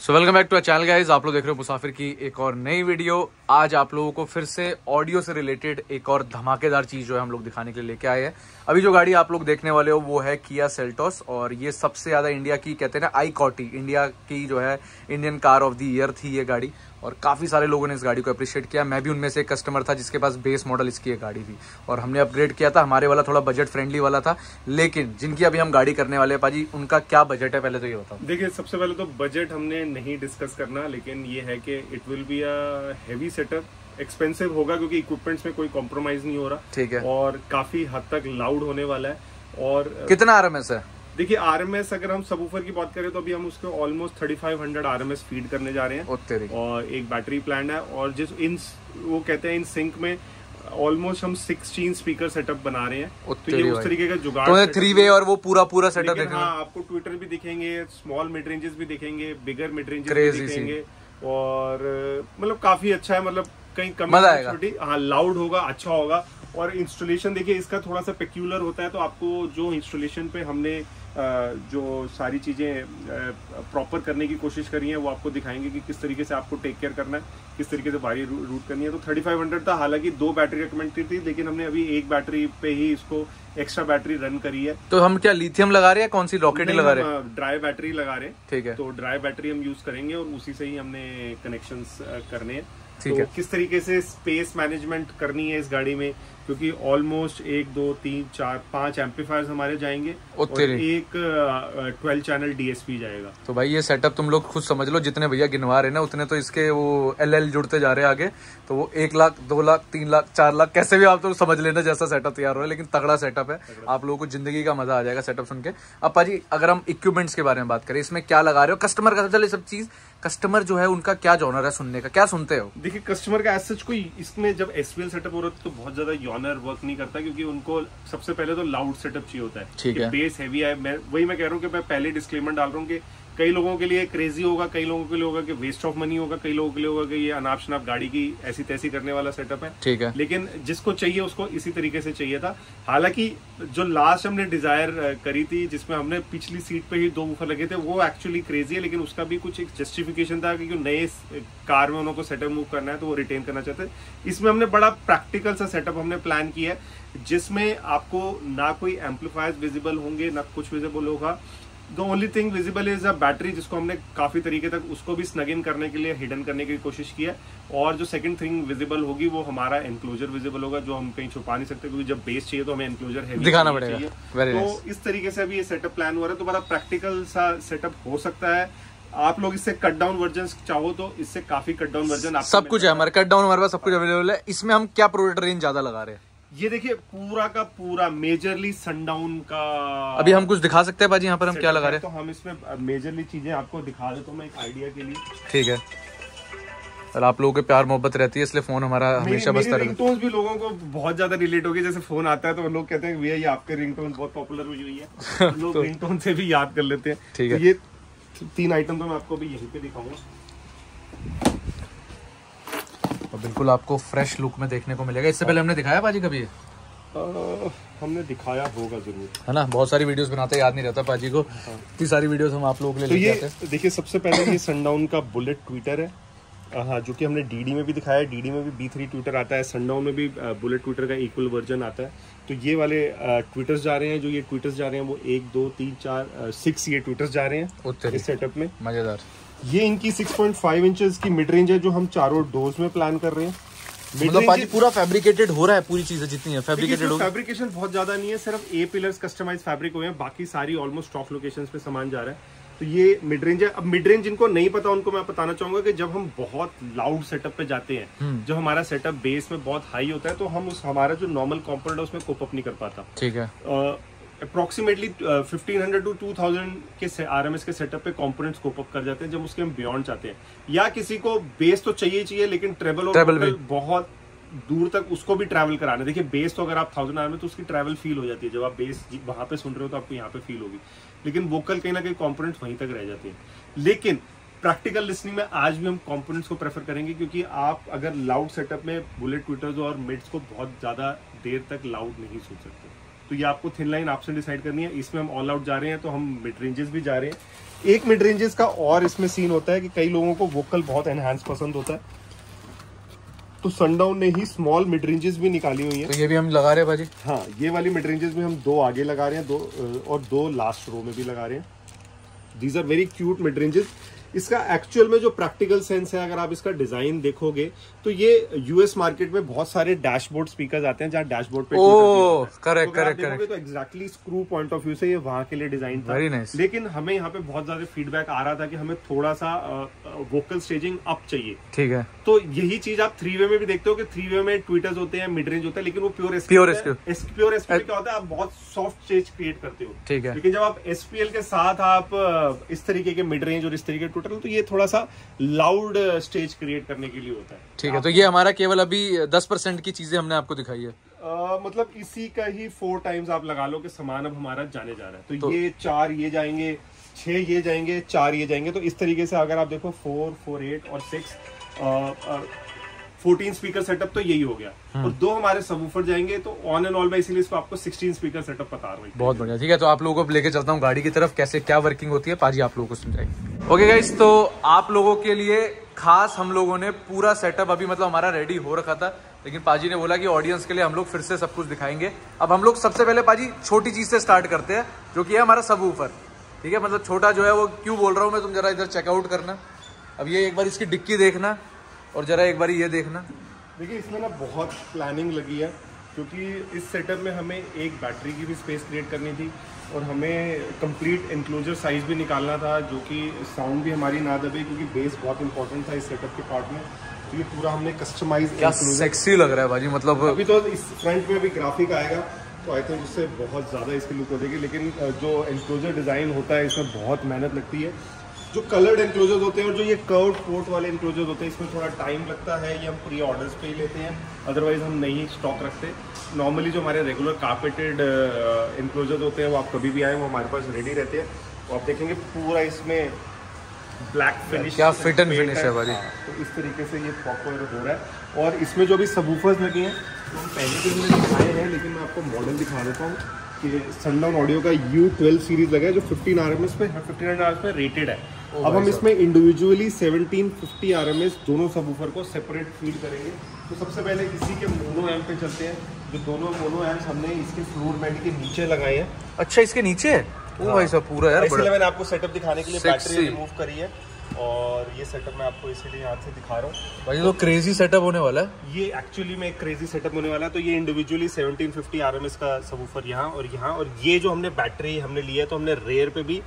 So welcome back to a channel guys आप लोग देख रहे हो मुसाफिर की एक और नई वीडियो। आज आप लोगों को फिर से ऑडियो से रिलेटेड एक और धमाकेदार चीज़ जो है हम लोग दिखाने के लिए लेके आए हैं। अभी जो गाड़ी आप लोग देखने वाले हो, वो है किया सेल्टोस और ये सबसे ज़्यादा इंडिया की, कहते हैं ना आई कॉटी इंडिया की जो है Indian car of the year थी ये गाड़ी। और काफ़ी सारे लोगों ने इस गाड़ी को अप्रिशिएट किया। मैं भी उनमें से एक कस्टमर था जिसके पास बेस मॉडल इसकी एक गाड़ी थी और हमने अपग्रेड किया था। हमारे वाला थोड़ा बजट फ्रेंडली वाला था। लेकिन जिनकी अभी हम गाड़ी करने वाले हैं पाजी उनका क्या बजट है पहले तो ये बताओ। देखिए सबसे पहले तो बजट हमने नहीं डिस्कस करना लेकिन ये है कि it will be a heavy setup expensive होगा क्योंकि इक्विपमेंट्स में कोई कॉम्प्रोमाइज नहीं हो रहा। ठीक है। और काफ़ी हद तक लाउड होने वाला है। और कितना आरएमएस है? देखिए आरएमएस अगर हम सबूफर की बात करें तो अभी हम उसको ऑलमोस्ट 3500 आरएमएस फ़ीड करने जा रहे हैं। और एक बैटरी प्लान है और जिस इन वो कहते हैं इन सिंक में ऑलमोस्ट हम 16 स्पीकर सेटअप बना रहे हैं। तो ये उस तरीके का जुगाड़ तो थ्री वे और वो पूरा पूरा सेटअप हाँ। आपको ट्विटर भी दिखेंगे स्मॉल मिड रेंजेस भी दिखेंगे बिगर मिड रेंजेस भी दिखेंगे। और मतलब काफ़ी अच्छा है मतलब कहीं कम छोटी हाँ लाउड होगा अच्छा होगा। और इंस्टॉलेशन देखिए इसका थोड़ा सा पेक्यूलर होता है तो आपको जो इंस्टॉलेशन पे हमने जो सारी चीज़ें प्रॉपर करने की कोशिश करी है वो आपको दिखाएँगे कि किस तरीके से आपको टेक केयर करना है किस तरीके से बारी रूट करनी है। तो 3500 था हालाँकि दो बैटरी रिकमेंड की थी लेकिन हमने अभी एक बैटरी पे ही इसको एक्स्ट्रा बैटरी रन करी है। तो हम क्या लिथियम लगा रहे हैं कौन सी रॉकेट लगा रहे हैं? ड्राई बैटरी लगा रहे हैं। ठीक है। तो ड्राई बैटरी हम यूज़ करेंगे और उसी से ही हमने कनेक्शन करने हैं। तो है। किस तरीके से स्पेस मैनेजमेंट करनी है इस गाड़ी में? क्योंकि ऑलमोस्ट एक दो तीन चार पाँच एम्पलीफायर्स हमारे जाएँगे और एक ट्वेल्व चैनल डीएसपी जाएगा। तो भाई ये सेटअप तुम लोग खुद समझ लो जितने भैया गिनवा रहे ना उतने तो इसके वो एल एल जुड़ते जा रहे हैं आगे। तो वो एक लाख दो लाख तीन लाख चार लाख कैसे भी आप तो समझ लेना जैसा सेटअप तैयार हो रहा है लेकिन तगड़ा सेटअप है। आप लोगों को ज़िंदगी का मज़ा आ जाएगा सेटअप सुन के। अब पाजी अगर हम इक्विपमेंट्स के बारे में बात करें इसमें क्या लगा रहे हो? कस्टमर का सब चीज़ कस्टमर जो है उनका क्या जॉनर है सुनने का? क्या सुनते हो? देखिए कस्टमर का एज सच कोई इसमें जब एसपीएल सेटअप हो रहा है तो बहुत ज़्यादा यॉनर वर्क नहीं करता क्योंकि उनको सबसे पहले तो लाउड सेटअप चाहिए होता है ठीक है। बेस हैवी है मैं वही मैं कह रहा हूँ कि मैं पहले डिस्क्लेमर डाल रहा हूँ कि कई लोगों के लिए क्रेजी होगा कई लोगों के लिए होगा कि वेस्ट ऑफ़ मनी होगा कई लोगों के लिए होगा कि ये अनाप शनाप गाड़ी की ऐसी तैसी करने वाला सेटअप है। ठीक है। लेकिन जिसको चाहिए उसको इसी तरीके से चाहिए था। हालाँकि जो लास्ट हमने डिज़ायर करी थी जिसमें हमने पिछली सीट पे ही दो वूफर लगे थे वो एक्चुअली क्रेजी है लेकिन उसका भी कुछ एक जस्टिफिकेशन था क्योंकि नए कार में उनको सेटअप मूव करना है तो वो रिटेन करना चाहते इसमें हमने बड़ा प्रैक्टिकल सा सेटअप हमने प्लान किया है जिसमें आपको ना कोई एम्पलीफायर विजिबल होंगे ना कुछ विजिबल होगा। The only thing visible is a battery जिसको हमने काफ़ी तरीके तक उसको भी स्नग इन करने के लिए हिडन करने की कोशिश की है। और जो सेकंड थिंग विजिबल होगी वो हमारा एनक्लोजर विजिबल होगा जो हम कहीं छुपा नहीं सकते क्योंकि जब बेस चाहिए तो हमें एनक्लोजर है दिखाना पड़ेगा। तो nice. इस तरीके से अभी ये सेटअप प्लान हो रहा है। तो बड़ा प्रैक्टिकल सा सेटअप हो सकता है। आप लोग इससे कट डाउन वर्जन चाहो तो इससे काफ़ी कट डाउन वर्जन सब कुछ है हमारे कट डाउन हमारे पास सब कुछ अवेलेबल है। इसमें हम क्या प्रोडक्ट रेंज ज़्यादा लगा रहे हैं? ये देखिए पूरा का पूरा मेजरली सनडाउन का अभी हम कुछ दिखा सकते हैं बाजी यहाँ पर हम क्या लगा रहे हैं? तो हम इसमें मेजरली चीज़ें आपको दिखा देता हूँ मैं एक आइडिया के लिए। ठीक है। और आप लोगों के प्यार मोहब्बत रहती है इसलिए फ़ोन हमारा हमेशा बसता रिंगटोन भी लोगों को बहुत ज़्यादा रिलेट हो गया जैसे फ़ोन आता है तो लोग कहते हैं भैया ये आपके रिंगटोन बहुत पॉपुलर हुई हुई है। लोग तो, रिंगटोन से भी याद कर लेते हैं। ठीक है। तो ये तीन आइटम तो मैं आपको अभी यहीं पे दिखाऊँगा। और बिल्कुल आपको फ्रेश लुक में देखने को मिलेगा। इससे पहले हमने दिखाया पाजी कभी? आ, हमने दिखाया होगा ज़रूर। है ना? बहुत सारी वीडियोस बनाते याद नहीं रहता पाजी को। हाँ। इतनी सारी वीडियोस हम आप लोगों के लिए तो ये देखिए सबसे पहले ये सनडाउन का बुलेट ट्विटर है। हाँ जो कि हमने डीडी में भी दिखाया है। डीडी में भी बी थ्री ट्विटर आता है। सनडाउन में भी बुलेट ट्विटर का इक्वल वर्जन आता है। तो ये वाले ट्विटर्स जा रहे हैं। जो ये ट्विटर्स जा रहे हैं वो एक दो तीन चार सिक्स ये ट्विटर्स जा रहे हैं इस सेटअप में। मज़ेदार। ये इनकी 6.5 इंचेस की मिड रेंज है जो हम चारों डोज में प्लान कर रहे हैं। मतलब पाजी पूरा फैब्रिकेटेड हो रहा है पूरी चीज़ें जितनी है फैब्रिकेटेड फैब्रिकेशन बहुत ज़्यादा नहीं है सिर्फ़ ए पिलर्स कस्टमाइज फैब्रिक हुए हैं बाकी सारी ऑलमोस्ट टॉप लोकेशन पे सामान जा रहा है। तो ये मिड रेंज है। अब मिड रेंज जिनको नहीं पता उनको मैं बताना चाहूँगा कि जब हम बहुत लाउड सेटअप पे जाते हैं हम्म। जब हमारा सेटअप बेस में बहुत हाई होता है तो हम उस हमारा जो नॉर्मल कॉम्पोनेंट है उसमें कोप अप नहीं कर पाता। ठीक है। Approximately fifteen hundred to two thousand के आर एम एस के सेटअप पे कॉम्पोनेंट्स कोप अप कर जाते हैं जब उसके हम बियॉन्ड चाहते हैं। या किसी को बेस तो चाहिए चाहिए लेकिन ट्रेवल और ट्रेवल बहुत दूर तक उसको भी ट्रैवल कराना देखिए बेस तो अगर आप थाउज़ेंड आर में तो उसकी ट्रैवल फील हो जाती है। जब आप बेस वहाँ पे सुन रहे हो तो आपको यहाँ पे फील होगी। लेकिन वोकल कहीं ना कहीं कॉम्पोनेंट्स वहीं तक रह जाते हैं। लेकिन प्रैक्टिकल लिसनिंग में आज भी हम कॉम्पोनेंट्स को प्रेफर करेंगे क्योंकि आप अगर लाउड सेटअप में बुलेट ट्विटर्स और मिड्स को बहुत ज़्यादा देर तक लाउड नहीं सुन सकते। तो ये आपको थिन लाइन आपसे डिसाइड करनी है। इसमें हम ऑल आउट जा रहे हैं तो हम मिड रेंजेस भी जा रहे हैं। एक मिड रेंजेस का और इसमें सीन होता है कि कई लोगों को वोकल बहुत एनहांस पसंद होता है। तो सनडाउन ने ही स्मॉल मिड रेंजेस भी निकाली हुई है। तो ये भी हम लगा रहे हैं भाजी? हाँ ये वाली मिड रेंजेस में हम दो आगे लगा रहे हैं दो और दो लास्ट रो में भी लगा रहे हैं। These are very cute mid ranges इसका एक्चुअल में जो प्रैक्टिकल सेंस है अगर आप इसका डिज़ाइन देखोगे तो ये यूएस मार्केट में बहुत सारे डैशबोर्ड स्पीकर आते हैं जहाँ डैशबोर्ड पे करेक्ट करेक्ट करेक्ट तो exactly screw point of view से ये वहाँ के लिए डिज़ाइन था। Nice. लेकिन हमें यहाँ पे बहुत ज़्यादा फीडबैक आ रहा था कि हमें थोड़ा सा वोकल स्टेजिंग अप चाहिए। ठीक है। तो यही चीज़ आप थ्री वे में भी देखते हो कि थ्री वे में ट्विटर्स होते हैं मिड रेंज होता है लेकिन वो प्योर प्योर प्योर एसपीएल क्या होता है? आप बहुत सॉफ्ट स्टेज क्रिएट करते हो। ठीक है। लेकिन जब आप एसपीएल के साथ आप इस तरीके के मिड रेंज और इस तरीके ट्विटर तो ये थोड़ा सा लाउड स्टेज क्रिएट करने के लिए होता है। ठीक है तो ये हमारा केवल अभी दस परसेंट की चीज़ें हमने आपको दिखाई है। आ, मतलब इसी का ही फोर टाइम्स आप लगा लो कि सामान अब हमारा जाने जा रहा है। तो, तो ये चार ये जाएँगे छह ये जाएँगे चार ये जाएँगे। तो इस तरीके से अगर आप देखो फोर फोर एट और सिक्स फोर्टीन स्पीकर सेटअप तो यही हो गया। हम्म। और दो हमारे सबूफर जाएँगे तो ऑन एंड ऑल मैं इसीलिए इसको आपको सिक्सटीन स्पीकर सेटअप बता रहा हूँ बहुत बढ़िया। ठीक है तो आप लोगों को लेके चलता हूँ गाड़ी की तरफ़ कैसे क्या वर्किंग होती है पाजी आप लोगों को समझाएँगे ओके गाइस तो आप लोगों के लिए खास हम लोगों ने पूरा सेटअप अभी मतलब हमारा रेडी हो रखा था लेकिन पाजी ने बोला कि ऑडियंस के लिए हम लोग फिर से सब कुछ दिखाएँगे। अब हम लोग सबसे पहले पाजी छोटी चीज़ से स्टार्ट करते हैं जो कि है हमारा सब ऊपर ठीक है मतलब छोटा जो है वो क्यों बोल रहा हूँ मैं तुम जरा इधर चेकआउट करना। अब ये एक बार इसकी डिक्की देखना। और जरा एक बार ये देखना। देखिए इसमें ना बहुत प्लानिंग लगी है क्योंकि इस सेटअप में हमें एक बैटरी की भी स्पेस क्रिएट करनी थी और हमें कंप्लीट इंक्लोजर साइज़ भी निकालना था जो कि साउंड भी हमारी ना दबे क्योंकि बेस बहुत इंपॉर्टेंट था इस सेटअप के पार्ट में। तो ये पूरा हमने कस्टमाइज क्या सेक्सी लग रहा है भाजी मतलब अभी तो इस फ्रंट में भी ग्राफिक आएगा तो आई थिंक उससे बहुत ज़्यादा इसकी लुक हो जाएगी। लेकिन जो इंक्लोजर डिज़ाइन होता है इसमें बहुत मेहनत लगती है। जो कलर्ड इंक्लोजर्स होते हैं और जो ये कर्व पोर्ट वाले एनक्लोजर्स होते हैं इसमें थोड़ा टाइम लगता है ये हम प्री ऑर्डर्स पे ही लेते हैं अदरवाइज़ हम नहीं स्टॉक रखते। नॉर्मली जो हमारे रेगुलर कार्पेटेड एनक्लोजर्स होते हैं वो आप कभी भी आए वो हमारे पास रेडी रहते हैं। तो आप देखेंगे पूरा इसमें ब्लैक फिनिश क्या फिट एंड फिनिश है भाई हाँ, तो इस तरीके से ये प्रॉपर हो रहा है। और इसमें जो भी सबूफर्स लगे हैं तो हम पहले के हमने दिखाए हैं लेकिन मैं आपको मॉडल दिखा देता हूँ कि सनडाउन ऑडियो का यू ट्वेल्व सीरीज़ लगा है जो फिफ्टीन आर एम एस पे फिफ्टीन आर पे रेटेड है। Oh अब हम इसमें इंडिविजुअली 1750 आरएमएस दोनों सबवूफर को सेपरेट फ़ीड करेंगे। तो सबसे पहले इसी के मोनो एम पे चलते हैं। जो दोनों मोनो एम्स हमने इसके फ्लोर मैट के नीचे लगाए हैं। अच्छा इसके नीचे? ओ भाई साहब पूरा यार इसलिए मैंने आपको सेटअप दिखाने के लिए बैटरी रिमूव करी है। और ये सेटअप मैं आपको इसीलिए यहाँ से दिखा रहा हूँ। भाई तो क्रेजी सेटअप होने वाला है। ये एक्चुअली में एक क्रेजी सेटअप होने वाला है। तो ये इंडिविजुअली 1750 आरएमएस का सबवूफर यहाँ और यहाँ। और ये जो हमने बैटरी हमने लिया है तो हमने रेयर पे भी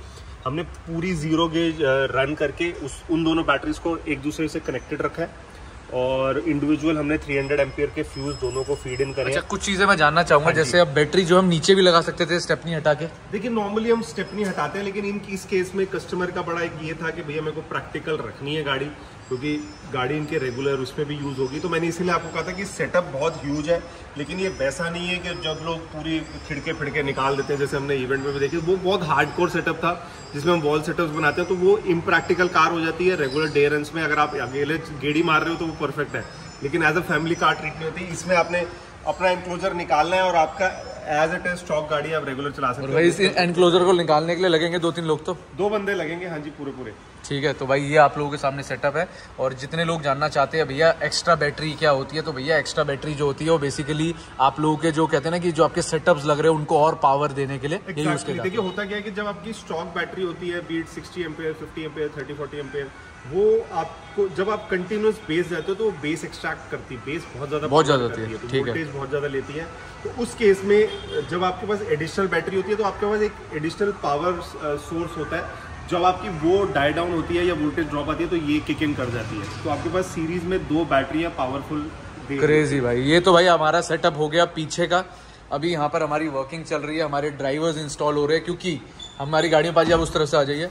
हमने पूरी ज़ीरो गेज रन करके उस उन दोनों बैटरीज को एक दूसरे से कनेक्टेड रखा है। और इंडिविजुअल हमने 300 हंड्रेड एम्पियर के फ्यूज दोनों को फ़ीड इन करें अच्छा कुछ चीज़ें मैं जानना चाहूँगा हाँ जैसे अब बैटरी जो हम नीचे भी लगा सकते थे स्टेपनी हटा के। देखिए नॉर्मली हम स्टेपनी हटाते हैं लेकिन इन इस केस में कस्टमर का बड़ा एक ये था कि भैया मेरे को प्रैक्टिकल रखनी है गाड़ी। क्योंकि गाड़ी इनके रेगुलर उस पर भी यूज़ होगी। तो मैंने इसीलिए आपको कहा था कि सेटअप बहुत ह्यूज है, लेकिन ये वैसा नहीं है कि जब लोग पूरी खिड़के फिड़के निकाल देते हैं, जैसे हमने इवेंट में भी देखी, वो बहुत हार्ड कोर सेटअप था, जिसमें हम वॉल सेटअप बनाते हैं तो वो इम्प्रैक्टिकल कार हो जाती है रेगुलर डे रन में अगर आप अकेले गेड़ी मार रहे हो तो वो परफेक्ट है। लेकिन as a family car treat नहीं होती इसमें आपने अपना इंक्लोजर निकालना है और आपका एज इट इज़ स्टॉक गाड़ी आप रेगुलर चला सकते हो। इस एनक्लोजर को निकालने के लिए लगेंगे दो तीन लोग तो। दो बंदे लगेंगे हाँ जी पूरे पूरे ठीक है तो भाई ये आप लोगों के सामने सेटअप है। और जितने लोग जानना चाहते हैं भैया एक्स्ट्रा बैटरी क्या होती है तो भैया एक्स्ट्रा बैटरी जो होती है वो बेसिकली आप लोगों के जो कहते हैं ना कि जो आपके सेटअप्स लग रहे हैं उनको और पावर देने के लिए exactly. देखिए होता क्या है कि जब आपकी स्टॉक बैटरी होती है beat sixty ampere fifty ampere thirty forty ampere वो आपको जब आप कंटिन्यूस बेस जाते हो तो वो बेस एक्सट्रैक्ट करती है। बेस बहुत ज़्यादा बहुत ज़्यादा होती है तो वोल्टेज बहुत ज़्यादा लेती है। तो उस केस में जब आपके पास एडिशनल बैटरी होती है तो आपके पास एक एडिशनल पावर सोर्स होता है। जब आपकी वो डाई डाउन होती है या वोल्टेज ड्रॉप आती है तो ये किक इन कर जाती है। तो आपके पास सीरीज़ में दो बैटरी पावरफुल क्रेजी भाई। ये तो भाई हमारा सेटअप हो गया पीछे का। अभी यहाँ पर हमारी वर्किंग चल रही है हमारे ड्राइवर्स इंस्टॉल हो रहे हैं क्योंकि हमारी गाड़ियों पाजी आप उस तरफ़ से आ जाइए।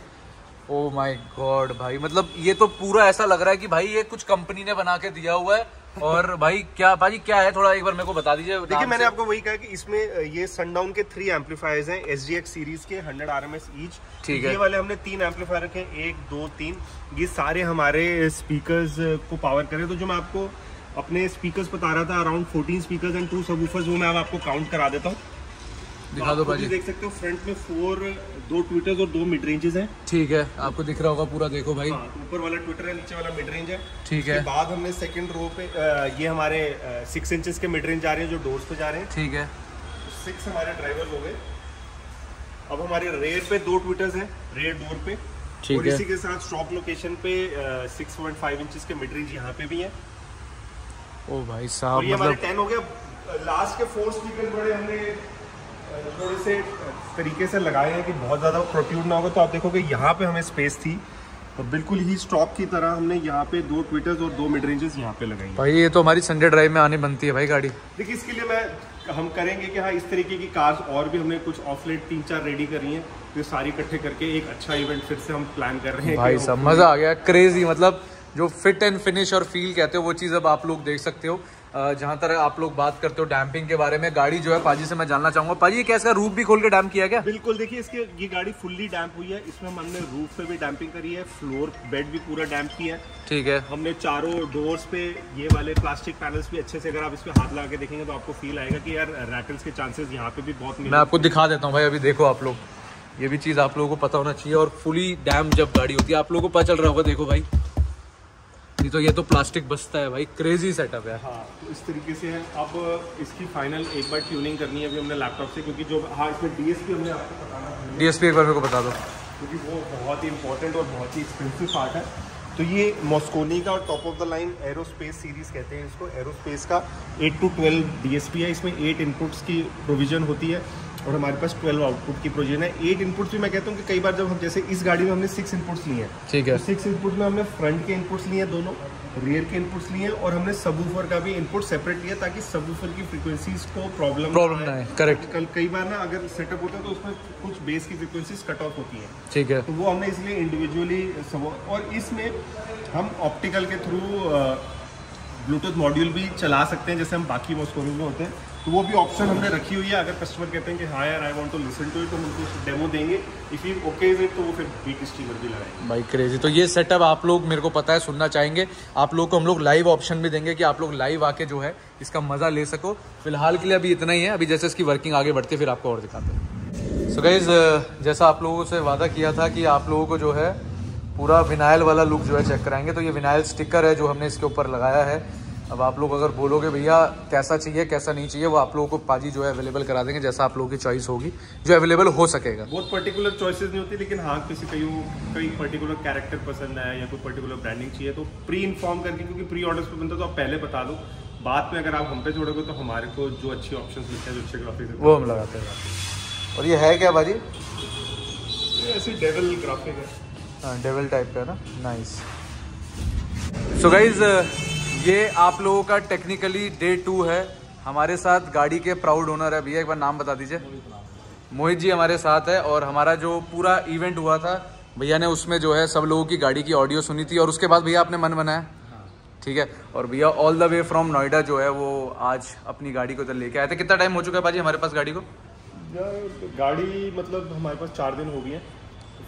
ओ माय गॉड भाई मतलब ये तो पूरा ऐसा लग रहा है कि भाई ये कुछ कंपनी ने बना के दिया हुआ है और भाई क्या भाई क्या है? थोड़ा एक बार मेरे को बता दीजिए देखिए मैंने आपको वही कहा कि इसमें ये सनडाउन के थ्री एम्पलीफायर्स हैं एस सीरीज़ के 100 आरएमएस ईच ठीक है। ये वाले हमने तीन एम्पलीफायर रखे एक दो तीन। ये सारे हमारे स्पीकर्स को पावर करें। तो जो मैं आपको अपने स्पीकर्स बता रहा था around fourteen speaker and two सब वो मैं आपको काउंट करा देता हूँ। दिखा दो भाजी देख सकते हो फ्रंट में फोर दो ट्विटर्स और दो मिड रेंजेस हैं। ठीक है आपको दिख रहा होगा पूरा देखो भाई। हाँ, ऊपर वाला ट्विटर है नीचे वाला मिड रेंज है। ठीक है। बाद हमने सेकंड रो पे ये हमारे सिक्स इंचेस के मिड रेंज जा रहे हैं जो डोर्स पे जा रहे हैं। ठीक है। सिक्स हमारे ड्राइवर हो गए। अब हमारे रेयर पे दो ट्विटर्स हैं रेयर डोर पे। ठीक और है। इसी के साथ स्टॉप लोकेशन पे सिक्स पॉइंट फाइव इंचज के मिड रेंज यहाँ पे भी है। ओ भाई साहब ये हमारे मतलब टेन हो गया लास्ट के फोर स्पीकर बड़े हमने थोड़े से तरीके से लगाए हैं कि बहुत ज़्यादा प्रोट्यूड ना होगा तो आप देखोगे यहाँ पे हमें स्पेस थी। और बिल्कुल ही स्टॉक की तरह हमने यहाँ पे दो ट्विटर्स और दो मिड रेंजेस यहाँ पे लगाई भाई ये तो हमारी संडे ड्राइव में आने बनती है भाई गाड़ी। देखिए इसके लिए मैं हम करेंगे कि हाँ इस तरीके की कार्स और भी हमने कुछ ऑफलेट तीन चार रेडी करी हैं। तो सारी इकट्ठे करके एक अच्छा इवेंट फिर से हम प्लान कर रहे हैं भाई साहब मज़ा आ गया। क्रेजी मतलब जो फिट एंड फिनिश और फील कहते हो वो चीज़ अब आप लोग देख सकते हो। जहाँ तक आप लोग बात करते हो डैम्पिंग के बारे में गाड़ी जो है पाजी से मैं जानना चाहूँगा। पाजी ये कैसा रूफ भी खोल के डैम किया गया बिल्कुल देखिए इसके ये गाड़ी फुल्ली डैम्प हुई है। इसमें हमने रूफ पे भी डैम्पिंग करी है फ्लोर बेड भी पूरा डैम्प किया है। ठीक है। हमने चारों डोर्स पे ये वाले प्लास्टिक पैनल्स भी अच्छे से अगर आप इस पे हाथ लगा के देखेंगे तो आपको फील आएगा कि यार रैटल्स के चांसेस यहाँ पे भी बहुत मैं आपको दिखा देता हूँ भाई अभी देखो आप लोग। ये भी चीज़ आप लोगों को पता होना चाहिए और फुली डैम जब गाड़ी होती है आप लोगों को पता चल रहा होगा देखो भाई। नहीं तो ये तो प्लास्टिक बसता है भाई क्रेजी सेटअप है। हाँ तो इस तरीके से है अब इसकी फाइनल एक बार ट्यूनिंग करनी है अभी हमने लैपटॉप से क्योंकि जो हाँ इसमें डीएसपी हमने आपको बताना डीएसपी एक बार मेरे को बता दो। क्योंकि वो बहुत ही इंपॉर्टेंट और बहुत ही एक्सपेंसिव पार्ट है। तो ये मॉस्कोनी का और top of the line aerospace series कहते हैं इसको। एरोस्पेस का 8 टू 12 डीएसपी है। इसमें 8 इनपुट्स की प्रोविज़न होती है। और हमारे पास 12 आउटपुट की प्रोविज़न है। एट इनपुट्स भी मैं कहता हूँ कि कई बार जब हम जैसे इस गाड़ी में हमने सिक्स इनपुट्स लिए हैं। ठीक है। तो सिक्स इनपुट में हमने फ्रंट के इनपुट्स लिए हैं दोनों रियर के इनपुट्स लिए हैं और हमने सबवूफर का भी इनपुट सेपरेट लिया ताकि सबवूफर की फ्रीक्वेंसीज को प्रॉब्लम प्रॉब्लम ना है करेक्ट कल कई बार ना अगर सेटअप होता है तो उसमें कुछ बेस की फ्रीक्वेंसीज कट ऑफ़ होती है। ठीक है। तो वो हमने इसलिए इंडिविजुअली और इसमें हम ऑप्टिकल के थ्रू ब्लूटूथ मॉड्यूल भी चला सकते हैं जैसे हम बाकी मॉस्कोनी में होते हैं। तो वो भी ऑप्शन हमने रखी हुई है। अगर कस्टमर कहते हैं कि हाँ यार I want to listen to it तो हम उनको डेमो देंगे। If you okay is it तो वो फिर बीट स्टीमर भी लगाएँगे। भाई क्रेजी तो ये सेटअप आप लोग, मेरे को पता है, सुनना चाहेंगे। आप लोग को हम लोग लाइव ऑप्शन भी देंगे कि आप लोग लाइव आके जो है, इसका मज़ा ले सको। फ़िलहाल के लिए अभी इतना ही है। अभी जैसे इसकी वर्किंग आगे बढ़ती है, फिर आपको और दिखाते हैं। सो गाइज़ जैसा आप लोगों से वादा किया था कि आप लोगों को जो है, पूरा विनाइल वाला लुक जो है चेक कराएँगे। तो ये विनाइल स्टिकर है जो हमने इसके ऊपर लगाया है। अब आप लोग अगर बोलोगे भैया कैसा चाहिए कैसा नहीं चाहिए वो आप लोगों को पाजी जो है अवेलेबल करा देंगे जैसा आप लोगों की चॉइस होगी जो अवेलेबल हो सकेगा. बहुत पर्टिकुलर चॉइसेस नहीं होती लेकिन हाँ किसी कई कोई पर्टिकुलर कैरेक्टर पसंद है या कोई पर्टिकुलर ब्रांडिंग चाहिए तो प्री इन्फॉर्म करके क्योंकि प्री ऑर्डर्स पे बनता तो आप पहले बता दो। बाद में अगर आप हम पे जोड़ोगे तो हमारे को जो अच्छी ऑप्शन मिलते हैं जो अच्छे ग्राफिक्स वो हम लगाते हैं। और ये है क्या भाजी? ऐसे डेवल ग्राफिक है। हाँ डेवल टाइप का है ना? नाइस सो गाइज़ ये आप लोगों का टेक्निकली डे टू है। हमारे साथ गाड़ी के प्राउड ओनर है। भैया एक बार नाम बता दीजिए। मोहित जी हमारे साथ है और हमारा जो पूरा इवेंट हुआ था भैया ने उसमें जो है सब लोगों की गाड़ी की ऑडियो सुनी थी और उसके बाद भैया आपने मन बनाया। ठीक है? और भैया all the way from Noida जो है वो आज अपनी गाड़ी को इधर लेके आए थे। कितना टाइम हो चुका है भाजी हमारे पास गाड़ी को? यार गाड़ी मतलब हमारे पास चार दिन हो गए हैं।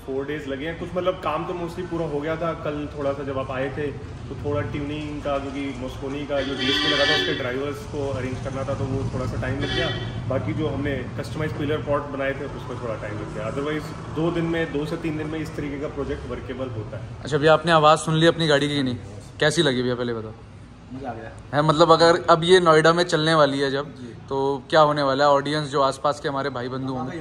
फोर डेज़ लगे हैं। कुछ मतलब काम तो मोस्टली पूरा हो गया था। कल थोड़ा सा जब आप आए थे तो थोड़ा ट्यूनिंग का क्योंकि मोस्कोनी का जो डीएसपी लगा था उसके ड्राइवर्स को अरेंज करना था तो वो थोड़ा सा टाइम लग गया। बाकी जो हमने कस्टमाइज पिलर पॉट बनाए थे उसमें थोड़ा टाइम लग गया। अदरवाइज़ दो दिन में दो से तीन दिन में इस तरीके का प्रोजेक्ट वर्केबल होता है। अच्छा भैया आपने आवाज़ सुन ली अपनी गाड़ी की नहीं? कैसी लगी भैया पहले बताओ। है मतलब अगर अब ये नोएडा में चलने वाली है जब तो क्या होने वाला है? ऑडियंस जो आसपास के हमारे भाई बंधु होंगे।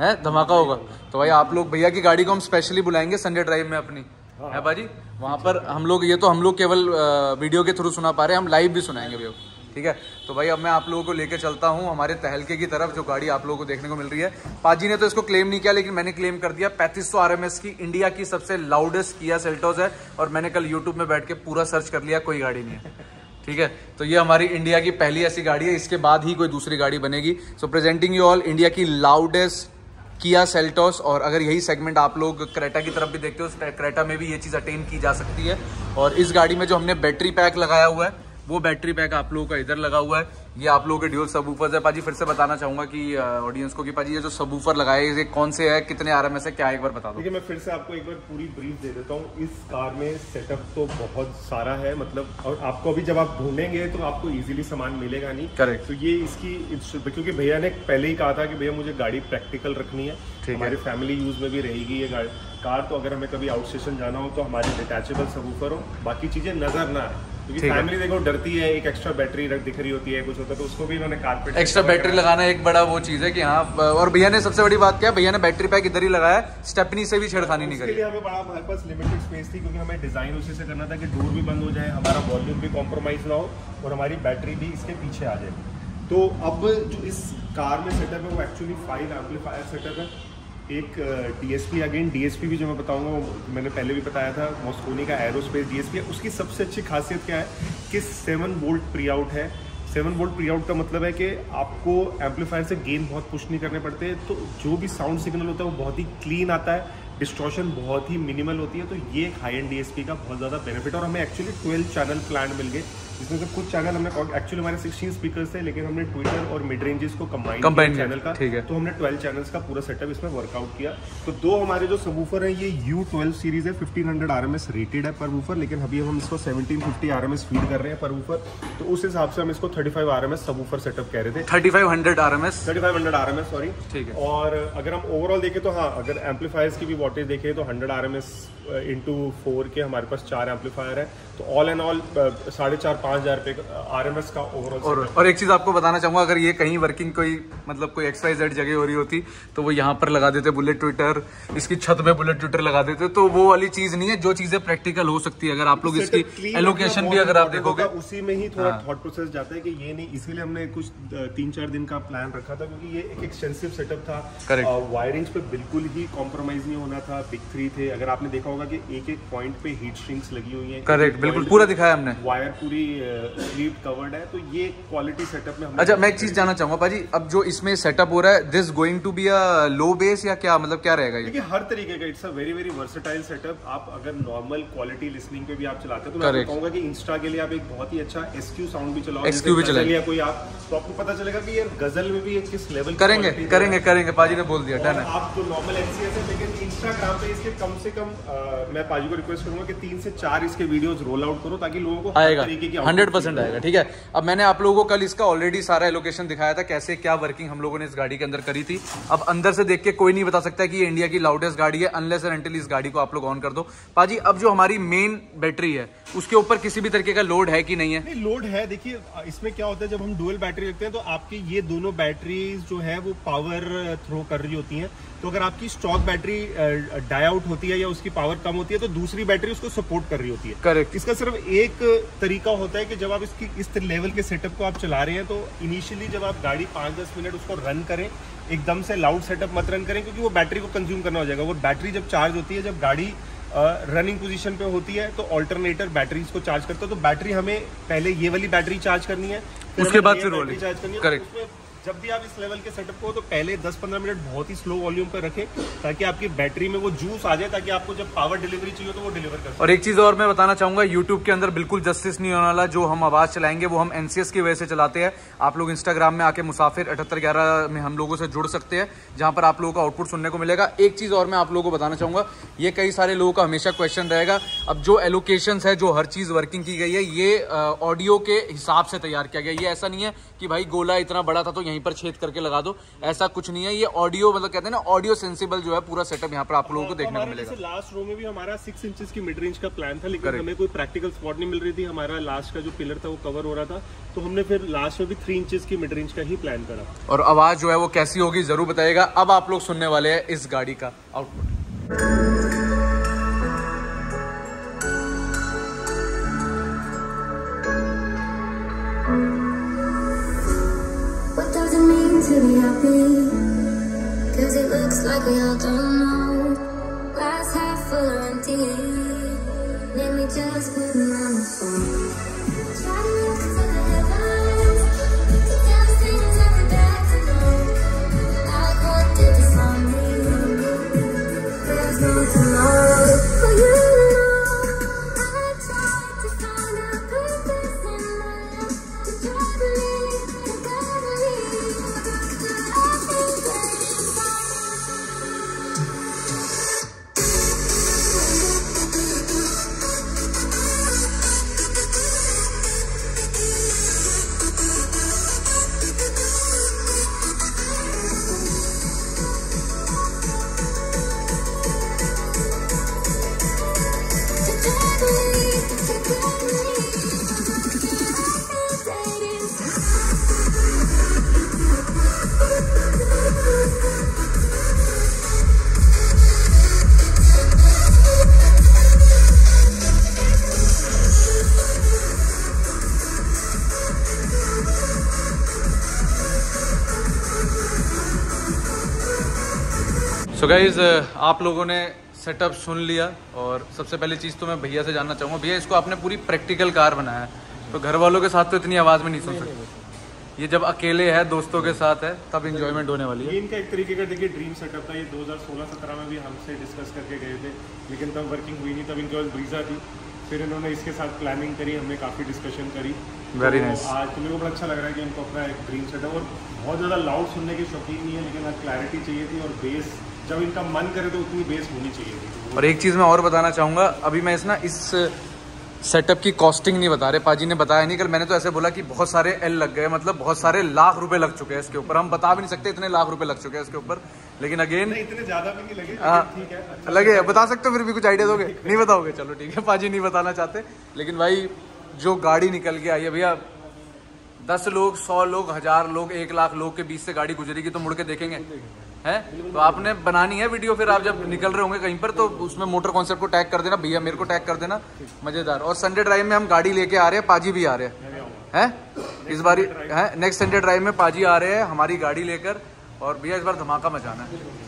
है? धमाका होगा। तो भाई आप लोग भैया की गाड़ी को हम स्पेशली बुलाएँगे संडे ड्राइव में अपनी। है। बाजी वहाँ पर हम लोग ये तो हम लोग केवल वीडियो के थ्रू सुना पा रहे हैं हम लाइव भी सुनाएँगे भैया। ठीक है? तो भाई अब मैं आप लोगों को लेके चलता हूँ हमारे तहलके की तरफ़ जो गाड़ी आप लोगों को देखने को मिल रही है। पाजी ने तो इसको क्लेम नहीं किया लेकिन मैंने क्लेम कर दिया। 3500 आरएमएस की इंडिया की सबसे लाउडेस्ट किया सेल्टोस है और मैंने कल यूट्यूब में बैठ के पूरा सर्च कर लिया कोई गाड़ी नहीं है। ठीक है? तो ये हमारी इंडिया की पहली ऐसी गाड़ी है इसके बाद ही कोई दूसरी गाड़ी बनेगी। So presenting you all India की लाउडेस्ट किया सेल्टोस, और अगर यही सेगमेंट आप लोग क्रेटा की तरफ़ भी देखते हो क्रेटा में भी ये चीज़ अटेन की जा सकती है। और इस गाड़ी में जो हमने बैटरी पैक लगाया हुआ है, वो बैटरी पैक आप लोगों का इधर लगा हुआ है। ये आप लोगों के ड्यूल सबूफर है। पाजी फिर से बताना चाहूँगा कि ऑडियंस को कि पाजी ये जो सबूफर लगाए ये कौन से है? कितने आर है? क्या एक बार बता दो। मैं फिर से आपको एक बार पूरी ब्रीफ दे देता हूँ। इस कार में सेटअप तो बहुत सारा है मतलब और आपको अभी जब आप ढूंढेंगे तो आपको इजिली सामान मिलेगा नहीं। करेक्ट तो ये इसकी क्योंकि भैया ने पहले ही कहा था कि भैया मुझे गाड़ी प्रैक्टिकल रखनी है। हमारी फैमिली यूज़ में भी रहेगी ये गाड़ी। कार तो अगर हमें कभी आउट स्टेशन जाना हो तो हमारी डिटैचेबल सबूफर हो। बाकी चीज़ें नज़र ना आए। क्योंकि फैमिली देखो डरती है एक एक्स्ट्रा बैटरी रख दिख रही होती है कुछ होता है तो उसको भी इन्होंने कारपेट एक्स्ट्रा बैटरी लगाना एक बड़ा वो चीज़ है कि हाँ और भैया ने सबसे बड़ी बात क्या भैया ने बैटरी पैक इधर ही लगाया स्टेपनी से भी छेड़खानी नहीं करी। हमें बड़ा हमारे पास लिमिटेड स्पेस थी क्योंकि हमें डिज़ाइन उसी से करना था कि डोर भी बंद हो जाए हमारा वॉल्यूम भी कॉम्प्रोमाइज ना हो और हमारी बैटरी भी इसके पीछे आ जाए। तो अब जो इस कार में सेटअप है वो एक्चुअली फाइव एम्पलीफायर सेटअप है। एक डीएसपी अगेन डीएसपी भी जो मैं बताऊँगा मैंने पहले भी बताया था मॉस्कोनी का एरोस्पेस डीएसपी है। उसकी सबसे अच्छी खासियत क्या है कि सेवन वोल्ट प्री आउट है। सेवन वोल्ट प्री आउट का मतलब है कि आपको एम्पलीफायर से गेन बहुत पुश नहीं करने पड़ते। तो जो भी साउंड सिग्नल होता है, वो बहुत ही क्लीन आता है। डिस्ट्रॉशन बहुत ही मिनिमल होती है। तो ये एक हाई एंड डीएसपी का बहुत ज़्यादा बेनिफिट और हमें एक्चुअली 12 चैनल प्लान मिल गए। जिसमें से कुछ चैनल हमने एक्चुअली हमारे 16 स्पीकर्स थे लेकिन हमने ट्विटर और मिड रेंजेस को कंबाइन किया, चैनल का ठीक है। तो हमने 12 चैनल्स का पूरा सेटअप इसमें वर्कआउट किया। तो दो हमारे जो सबवूफर है ये U12 सीरीज़ है 1500 आरएमएस रेटेड है पर वूफर लेकिन अभी हम इसको 1750 आरएमएस फ़ीड कर रहे हैं पर वूफर तो उस हिसाब से हम इसको 35 आरएमएस सबवूफर सेटअप कह रहे थे। Thirty five hundred R M S 3500 RMS sorry ठीक है। और अगर हम ओवरऑल देखें तो हाँ अगर एम्पलीफायर्स की भी वोल्टेज देखें तो 100 आरएमएस इंटू फोर के हमारे पास चार एम्पलीफायर है। तो ऑल एंड ऑल साढ़े चार पाँच हज़ार रुपये आरएमएस का ओवरऑल और और एक चीज़ आपको बताना चाहूँगा अगर ये कहीं वर्किंग कोई मतलब कोई एक्स वाई जेड जगह हो रही होती तो वो यहाँ पर लगा देते बुलेट ट्विटर इसकी छत में बुलेट ट्विटर लगा देते। तो वो वाली चीज़ नहीं है जो चीज़ें प्रैक्टिकल हो सकती है। अगर आप लोग इसकी एलोकेशन भी अगर आप देखोगे। हाँ। उसी में ही थोड़ा थॉट प्रोसेस जाता है कि ये नहीं इसीलिए हमने कुछ तीन चार दिन का प्लान रखा था क्योंकि ये एक एक्सटेंसिव सेटअप था। Correct. वायरिंग पे बिल्कुल ही कॉम्प्रोमाइज नहीं होना था बिग थ्री थे। अगर आपने देखा होगा कि एक एक पॉइंट पे हीट श्रिंक्स लगी हुई है। करेक्ट बिल्कुल पूरा दिखाया हमने। वायर पूरी स्लीव कवर्ड है तो ये क्वालिटी सेटअप में अच्छा मैं एक चीज़ जानना चाहूँगा पाजी अब जो इसमें सेटअप हो रहा है this going to be a low bass या क्या मतलब क्या रहेगा ये? देखिए हर तरीके का it's a very very versatile setup आप अगर नॉर्मल क्वालिटी लिसनिंग पे भी आप चलाते हैं तो मैं कहूँगा कि इंस्टा के लिए आप एक बहुत ही अच्छा एसक्यू साउंड भी चलाओ जैसे भी चलाइए। या कोई आप तो आपको पता चलेगा कि यार गज़ल में भी किस लेवल करेंगे करेंगे करेंगे पाजी ने बोल दिया डन है। आप जो नॉर्मल एनसीएस है लेकिन इंस्टाग्राम पे इसके कम से कम अ, मैं पाजी को रिक्वेस्ट करूँगा कि तीन से चार इसके वीडियोस रोल आउट करो ताकि लोगों को आएगा। हंड्रेड परसेंट आएगा ठीक है? अब मैंने आप लोगों को कल इसका ऑलरेडी सारा एलोकेशन दिखाया था कैसे क्या वर्किंग हम लोगों ने इस गाड़ी के अंदर करी थी। अब अंदर से देख के कोई नहीं बता सकता कि ये इंडिया की लाउडेस्ट गाड़ी है अनलेस एंड अनटिल इस गाड़ी को आप लोग ऑन कर दो। पाजी अब जो हमारी मेन बैटरी है उसके ऊपर किसी भी तरीके का लोड है कि नहीं है? नहीं लोड है। देखिए इसमें क्या होता है जब हम डुअल बैटरी रखते हैं तो आपकी ये दोनों बैटरीज जो है वो पावर थ्रो कर रही होती हैं। तो अगर आपकी स्टॉक बैटरी डाई आउट होती है या उसकी पावर कम होती है तो दूसरी बैटरी उसको सपोर्ट कर रही होती है करेक्ट इसका सिर्फ़ एक तरीका होता है कि जब आप इसकी इस लेवल के सेटअप को आप चला रहे हैं तो इनिशियली जब आप गाड़ी पाँच दस मिनट उसको रन करें एकदम से लाउड सेटअप मत रन करें क्योंकि वो बैटरी को कंज्यूम करना हो जाएगा वो बैटरी जब चार्ज होती है जब गाड़ी रनिंग uh, पोजीशन पे होती है तो ऑल्टरनेटर बैटरीज को चार्ज करता है तो बैटरी हमें पहले ये वाली बैटरी चार्ज करनी है उसके बाद फिर। चार्ज करनी है Correct. जब भी आप इस लेवल के सेटअप को तो पहले 10-15 मिनट बहुत ही स्लो वॉल्यूम पर रखें ताकि आपकी बैटरी में वो जूस आ जाए ताकि आपको जब पावर डिलीवरी चाहिए तो वो डिलीवर कर और एक चीज़ और मैं बताना चाहूँगा यूट्यूब के अंदर बिल्कुल जस्टिस नहीं होने वाला जो हम आवाज़ चलाएँगे वो हम एनसीएस की वजह से चलाते हैं। आप लोग इंस्टाग्राम में आके मुसाफिर अठहत्तर ग्यारह में हम लोगों से जुड़ सकते हैं जहाँ पर आप लोगों का आउटपुट सुनने को मिलेगा। एक चीज़ और मैं आप लोगों को बताना चाहूँगा ये कई सारे लोगों का हमेशा क्वेश्चन रहेगा अब जो एलोकेशन है जो हर चीज़ वर्किंग की गई है ये ऑडियो के हिसाब से तैयार किया गया ये ऐसा नहीं है कि भाई गोला इतना बड़ा था तो यहीं पर छेद करके लगा दो। ऐसा कुछ नहीं है। ये ऑडियो मतलब कहते हैं ना ऑडियो सेंसिबल जो है पूरा सेटअप यहाँ पर आप लोगों को देखने को मिलेगा। लास्ट रो में भी हमारा सिक्स इंचेस की मिड रेंज का प्लान था लेकिन हमें कोई प्रैक्टिकल स्पॉट नहीं मिल रही थी। हमारा लास्ट का जो पिलर था वो कवर हो रहा था। तो हमने फिर लास्ट में भी थ्री इंचेस की मिड रेंज का ही प्लान करा। और आवाज़ जो है वो कैसी होगी ज़रूर बताइएगा। अब आप लोग सुनने वाले हैं इस गाड़ी का output like we all don't know. Glass half full or empty. Let me just put it on the phone. Guys आप लोगों ने सेटअप सुन लिया और सबसे पहली चीज़ तो मैं भैया से जानना चाहूँगा भैया इसको आपने पूरी प्रैक्टिकल कार बनाया है तो घर वालों के साथ तो इतनी आवाज़ में नहीं सुन सकते। ये जब अकेले है दोस्तों के साथ है तब इंजॉयमेंट होने वाली है। इनका एक तरीके का देखिए ड्रीम सेटअप था ये 2016-17 में भी हमसे डिस्कस करके गए थे लेकिन तब वर्किंग हुई नहीं तब इनके पास ब्रीजा थी फिर इन्होंने इसके साथ प्लानिंग करी हमने काफ़ी डिस्कशन करी। Very nice nice. आज तो मेरे को बड़ा अच्छा लग रहा है कि इनको अपना एक ड्रीम सेटअप और बहुत ज़्यादा लाउड सुनने की शौकीन नहीं है लेकिन आज क्लैरिटी चाहिए थी और बेस जब इनका मन करे तो उतनी बेस होनी चाहिए और एक चीज़ मैं और बताना चाहूँगा अभी मैं इस ना इस सेटअप की कॉस्टिंग नहीं बता रहे पाजी ने बताया नहीं कल मैंने तो ऐसे बोला कि बहुत सारे एल लग गए मतलब बहुत सारे लाख रुपए लग चुके हैं इसके ऊपर। हम बता भी नहीं सकते इतने लाख रुपए लग चुके हैं इसके ऊपर लेकिन अगेन इतने ज़्यादा भी नहीं लगे हाँ। ठीक है अच्छा लगे बता सकते हो फिर भी कुछ आइडिया दोगे नहीं बताओगे? चलो ठीक है पाजी नहीं बताना चाहते। लेकिन भाई जो गाड़ी निकल के आई है भैया दस लोग सौ लोग हज़ार लोग एक लाख लोग के बीच से गाड़ी गुजरेगी तो मुड़ के देखेंगे। है? तो आपने बनानी है वीडियो फिर आप जब निकल रहे होंगे कहीं पर तो उसमें मोटर कॉन्सेप्ट को टैग कर देना, भैया मेरे को टैग कर देना। मज़ेदार। और संडे ड्राइव में हम गाड़ी लेके आ रहे हैं, पाजी भी आ रहे हैं। हैं? इस बार, है? नेक्स्ट संडे ड्राइव में पाजी आ रहे हैं, हमारी गाड़ी लेकर। और भैया, इस बार धमाका मचाना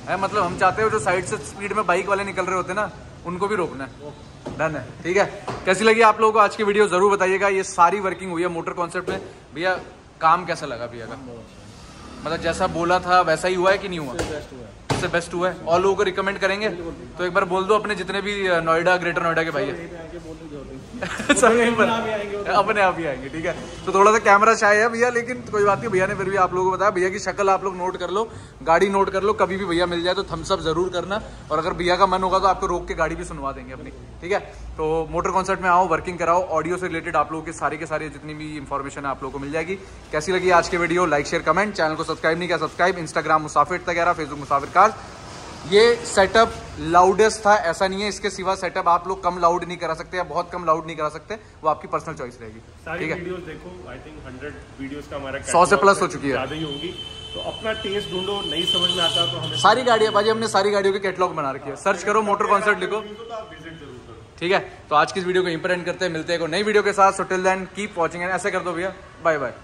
है। मतलब हम चाहते हो जो साइड से स्पीड में बाइक वाले निकल रहे होते ना, उनको भी रोकना है। डन है। ठीक है? कैसी लगी आप लोगों को आज की वीडियो ज़रूर बताइएगा। ये सारी वर्किंग हुई है मोटर कॉन्सेप्ट में। भैया, काम कैसा लगा भैया का? मतलब जैसा बोला था वैसा ही हुआ है कि नहीं हुआ? सबसे बेस्ट हुआ है? और लोगों को रिकमेंड करेंगे? तो एक बार बोल दो अपने जितने भी नोएडा ग्रेटर नोएडा के भाई है। अपने आप ही आएँगे, ठीक है? तो थोड़ा सा कैमरा शाय है भैया, लेकिन कोई बात नहीं, भैया ने फिर भी आप लोगों को बताया। भैया की शक्ल आप लोग नोट कर लो, गाड़ी नोट कर लो, कभी भी भैया मिल जाए तो थम्स अप ज़रूर करना। और अगर भैया का मन होगा तो आपको रोक के गाड़ी भी सुनवा देंगे अपनी, ठीक है? तो मोटर कॉन्सर्ट में आओ वर्किंग कराओ ऑडियो से रिलेटेड आप लोगों के सारे के सारे जितनी भी इन्फॉर्मेशन है आप लोगों को मिल जाएगी। कैसी लगी आज की video like share comment channel को सब्सक्राइब नहीं किया सब्सक्राइब इंस्टाग्राम मुसाफिर वगैरह फेसबुक मुसाफिर कार ये सेटअप लाउडेस्ट था ऐसा नहीं है इसके सिवा सेटअप आप लोग कम लाउड नहीं करा सकते या बहुत कम लाउड नहीं करा सकते वो आपकी पर्सनल चॉइस रहेगी। सारी ठीक है? वीडियोस देखो आई थिंक 100 वीडियोस का हमारा 100 से प्लस हो चुकी है। ज़्यादा ही होगी। तो अपना टेस्ट ढूंढो नहीं समझ में आता तो हमें सारी गाड़ियाँ भाजी हमने सारी गाड़ियों के कैटलॉग बना रखी है। सर्च करो मोटर कॉन्सर्ट लिखो। तो ठीक है? तो आज की इस वीडियो को एंड करते हैं। मिलते हैं नई वीडियो के साथ। So till then keep watching and ऐसे कर दो भैया। Bye bye